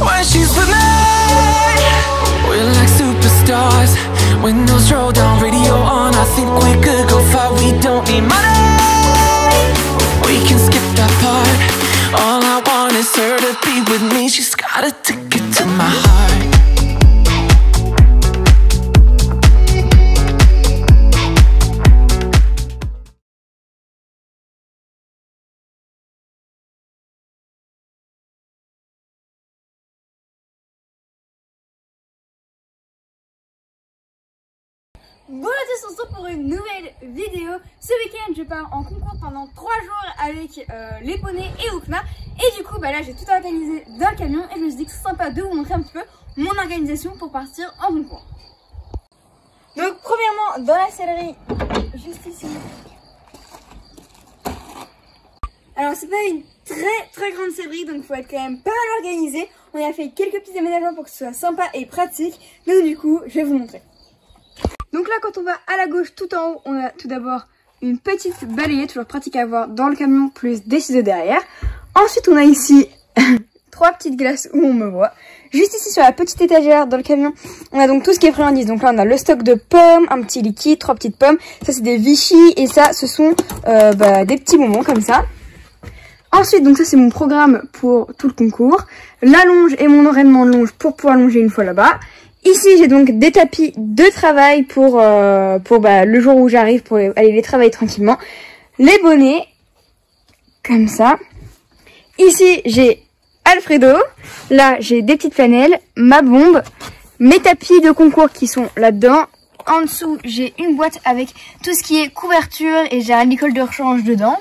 when she's with me. We're like superstars. Windows roll down, radio on. I think we could go far. We don't need money. We can skip that part. All I want is her to be with me. She's got a ticket Bonjour à tous, on se retrouve pour une nouvelle vidéo. Ce week-end, je pars en concours pendant 3 jours avec euh, les poneys et Oukna. Et du coup, bah là, j'ai tout organisé dans le camion et je me suis dit que c'est sympa de vous montrer un petit peu mon organisation pour partir en concours. Donc, premièrement, dans la sellerie, juste ici. Alors, c'est pas une très très grande sellerie, donc faut être quand même pas mal organisé. On a fait quelques petits aménagements pour que ce soit sympa et pratique. Donc, du coup, je vais vous montrer. Donc là, quand on va à la gauche tout en haut, on a tout d'abord une petite balayette, toujours pratique à avoir dans le camion, plus des ciseaux derrière. Ensuite, on a ici trois petites glaces où on me voit. Juste ici sur la petite étagère dans le camion, on a donc tout ce qui est friandise. Donc là, on a le stock de pommes, un petit liquide, trois petites pommes. Ça, c'est des Vichy et ça, ce sont euh, bah, des petits bonbons comme ça. Ensuite, donc ça, c'est mon programme pour tout le concours. La longe et mon enraînement de longe pour pouvoir longer une fois là-bas. Ici, j'ai donc des tapis de travail pour, euh, pour bah, le jour où j'arrive pour aller les travailler tranquillement. Les bonnets, comme ça. Ici, j'ai Alfredo. Là, j'ai des petites flanelles, ma bombe, mes tapis de concours qui sont là-dedans. En dessous, j'ai une boîte avec tout ce qui est couverture et j'ai un licol de rechange dedans.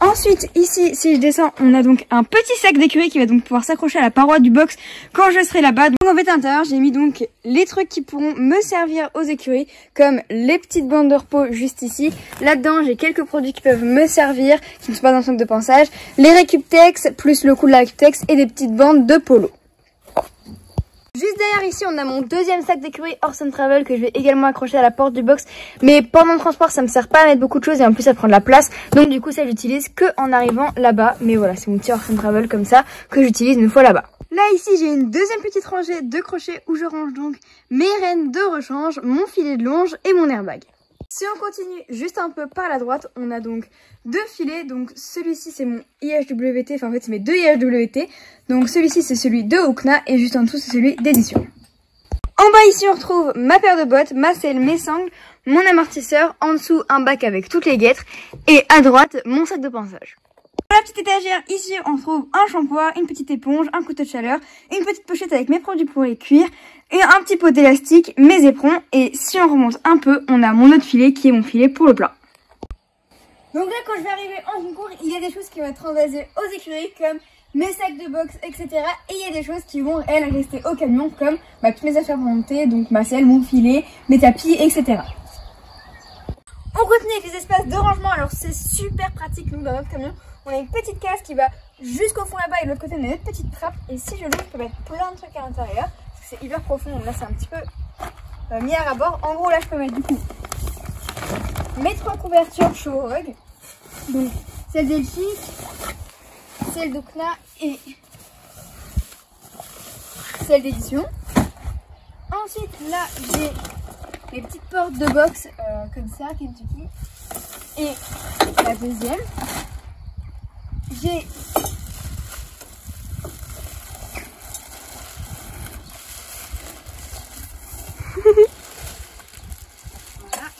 Ensuite, ici, si je descends, on a donc un petit sac d'écurie qui va donc pouvoir s'accrocher à la paroi du box quand je serai là-bas. Donc en fait, à j'ai mis donc les trucs qui pourront me servir aux écuries, comme les petites bandes de repos juste ici. Là-dedans, j'ai quelques produits qui peuvent me servir, qui ne sont pas dans le sac de pensage. Les Recuptex, plus le coup de la Recuptex et des petites bandes de polo. Juste derrière ici, on a mon deuxième sac d'écurie Orson Travel que je vais également accrocher à la porte du box. Mais pendant le transport, ça me sert pas à mettre beaucoup de choses et en plus ça prend de la place. Donc du coup, ça j'utilise que en arrivant là-bas. Mais voilà, c'est mon petit Orson Travel comme ça que j'utilise une fois là-bas. Là ici, j'ai une deuxième petite rangée de crochets où je range donc mes rênes de rechange, mon filet de longe et mon airbag. Si on continue juste un peu par la droite, on a donc deux filets. Donc celui-ci c'est mon IHWT, enfin en fait c'est mes deux IHWT. Donc celui-ci c'est celui de Oukna et juste en dessous c'est celui d'édition. En bas ici on retrouve ma paire de bottes, ma selle, mes sangles, mon amortisseur, en dessous un bac avec toutes les guêtres et à droite mon sac de pinçage. Dans la petite étagère, ici, on trouve un shampoing, une petite éponge, un couteau de chaleur, une petite pochette avec mes produits pour les cuire, et un petit pot d'élastique, mes éperons, et si on remonte un peu, on a mon autre filet qui est mon filet pour le plat. Donc là, quand je vais arriver en concours, il y a des choses qui vont être envasées aux écuries, comme mes sacs de boxe, etc. Et il y a des choses qui vont, elles, rester au camion, comme toutes mes affaires montées, donc ma selle, mon filet, mes tapis, etc. On continue les espaces de rangement, alors c'est super pratique, nous, dans notre camion. On a une petite case qui va jusqu'au fond là-bas et de l'autre côté on a une petite trappe. Et si je l'ouvre, je peux mettre plein de trucs à l'intérieur. Parce que c'est hyper profond, là c'est un petit peu euh, mis à rabord. En gros là je peux mettre du coup mes trois couvertures Chorog. Donc celle d'Elchic, celle d'Okna et celle d'édition. Ensuite là j'ai les petites portes de box euh, comme ça, Kentucky. Et la deuxième.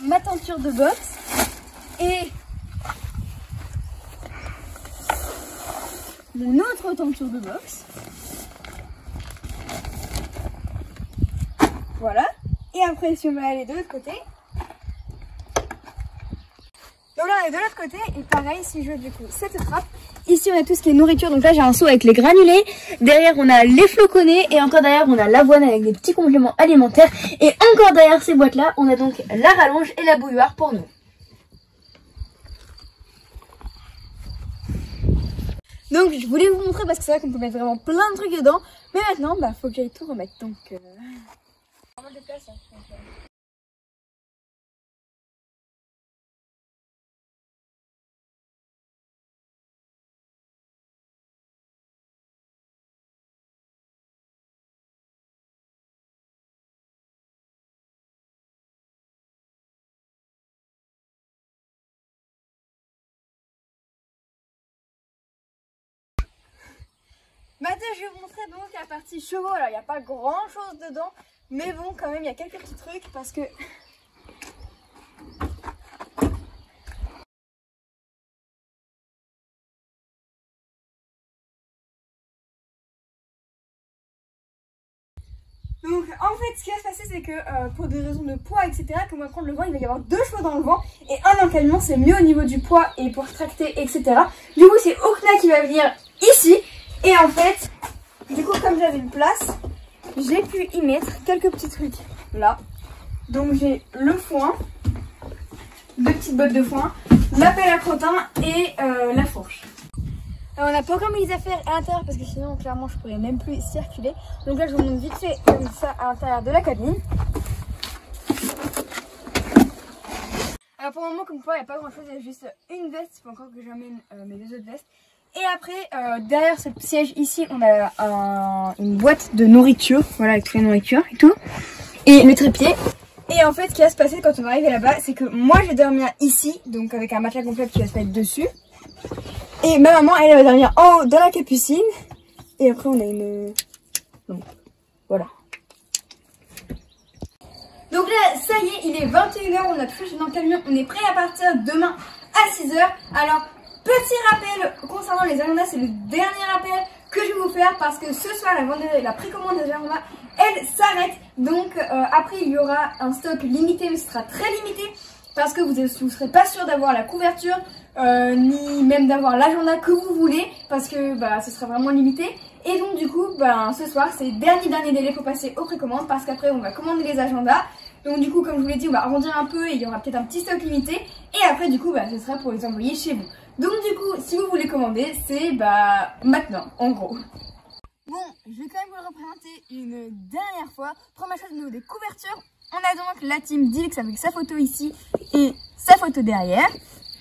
Ma tenture de boxe et mon autre tenture de boxe. Voilà. Et après, si on va aller de l'autre côté. Donc là, on est de l'autre côté. Et pareil, si je veux du coup cette trappe. Ici, on a tout ce qui est nourriture. Donc là, j'ai un seau avec les granulés. Derrière, on a les floconnés. Et encore derrière, on a l'avoine avec des petits compléments alimentaires. Et encore derrière ces boîtes-là, on a donc la rallonge et la bouilloire pour nous. Donc, je voulais vous montrer parce que c'est vrai qu'on peut mettre vraiment plein de trucs dedans. Mais maintenant, bah, faut que j'aille tout remettre. Donc, euh... Maintenant, je vais vous montrer donc la partie chevaux. Alors, il n'y a pas grand chose dedans, mais bon, quand même, il y a quelques petits trucs parce que. Donc en fait ce qui va se passer c'est que euh, pour des raisons de poids etc comme on va prendre le vent il va y avoir deux chevaux dans le vent et un encallement c'est mieux au niveau du poids et pour tracter etc. Du coup c'est Okna qui va venir ici et en fait du coup comme j'avais une place j'ai pu y mettre quelques petits trucs là. Donc j'ai le foin, deux petites bottes de foin, la pelle à crottin et euh, la fourche. Alors, on n'a pas encore mis les affaires à l'intérieur parce que sinon clairement je pourrais même plus circuler. Donc là je vous montre vite fait comme ça à l'intérieur de la cabine. Alors pour le moment comme voyez il n'y a pas grand chose, il y a juste une veste, il faut encore que j'amène euh, mes deux autres vestes. Et après euh, derrière ce siège ici on a un- une boîte de nourriture, voilà avec toute la nourriture et tout. Et le trépied. Et en fait ce qui va se passer quand on va arriver là-bas c'est que moi je vais dormir ici, donc avec un matelas complet qui va se mettre dessus. Et ma maman, elle, elle va dormir en haut dans la capucine. Et après, on a une... Donc, voilà. Donc là, ça y est, il est 21h, on a touché dans le camion, on est prêt à partir demain à 6h. Alors, petit rappel concernant les agendas, c'est le dernier rappel que je vais vous faire parce que ce soir, la, précommande des agendas, elle s'arrête. Donc, euh, après, il y aura un stock limité, mais ce sera très limité parce que vous ne serez pas sûr d'avoir la couverture euh, ni même d'avoir l'agenda que vous voulez parce que bah, ce sera vraiment limité et donc du coup bah, ce soir c'est dernier dernier délai pour passer aux précommandes parce qu'après on va commander les agendas donc du coup comme je vous l'ai dit on va arrondir un peu et il y aura peut-être un petit stock limité et après du coup bah, ce sera pour les envoyer chez vous donc du coup si vous voulez commander c'est bah maintenant en gros Bon, je vais quand même vous le représenter une dernière fois. Première chose au niveau des couvertures, on a donc la team Dilx avec sa photo ici et sa photo derrière.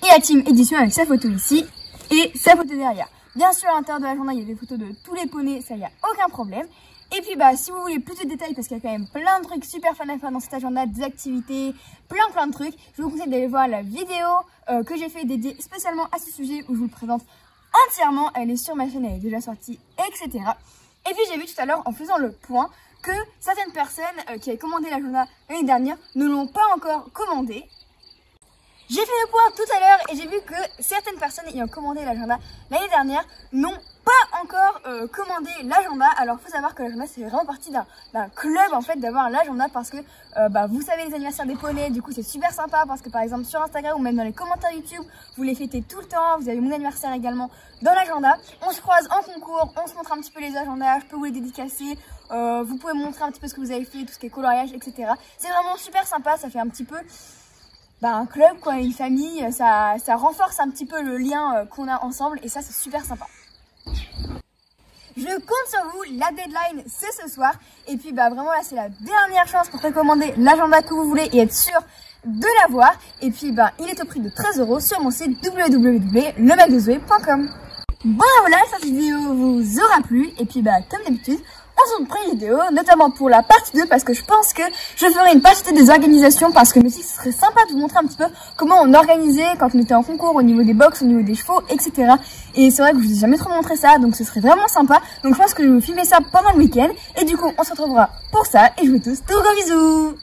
Et la team Édition avec sa photo ici et sa photo derrière. Bien sûr, à l'intérieur de l'agenda, il y a des photos de tous les poneys, ça y a aucun problème. Et puis bah si vous voulez plus de détails parce qu'il y a quand même plein de trucs super fun à faire dans cet agenda, des activités, plein plein de trucs, je vous conseille d'aller voir la vidéo euh, que j'ai fait dédiée spécialement à ce sujet où je vous le présente entièrement. Elle est sur ma chaîne, elle est déjà sortie, etc. Et puis j'ai vu tout à l'heure en faisant le point que certaines personnes euh, qui avaient commandé l'agenda l'année dernière ne l'ont pas encore commandé. J'ai fait le point tout à l'heure et j'ai vu que certaines personnes ayant commandé l'agenda l'année dernière n'ont pas encore euh, commandé l'agenda. Alors faut savoir que l'agenda c'est vraiment partie d'un club en fait d'avoir l'agenda parce que euh, bah, vous savez les anniversaires des poneys, du coup c'est super sympa parce que par exemple sur Instagram ou même dans les commentaires YouTube, vous les fêtez tout le temps, vous avez mon anniversaire également dans l'agenda. On se croise en concours, on se montre un petit peu les agendas, je peux vous les dédicacer, euh, vous pouvez montrer un petit peu ce que vous avez fait, tout ce qui est coloriage, etc. C'est vraiment super sympa, ça fait un petit peu bah, un club, quoi, une famille, ça, ça renforce un petit peu le lien euh, qu'on a ensemble et ça c'est super sympa. Je compte sur vous, la deadline c'est ce soir. Et puis bah vraiment là c'est la dernière chance pour précommander l'agenda que vous voulez et être sûr de l'avoir. Et puis bah il est au prix de 13 euros sur mon site www.lemagdezoé.com Bon voilà, cette vidéo vous aura plu. Et puis bah comme d'habitude retrouve une vidéo, notamment pour la partie 2 parce que je pense que je ferai une partie des organisations parce que que ce serait sympa de vous montrer un petit peu comment on organisait quand on était en concours au niveau des box, au niveau des chevaux, etc. Et c'est vrai que je vous ai jamais trop montré ça, donc ce serait vraiment sympa. Donc je pense que je vais vous filmer ça pendant le week-end et du coup on se retrouvera pour ça et je vous tous de gros bisous.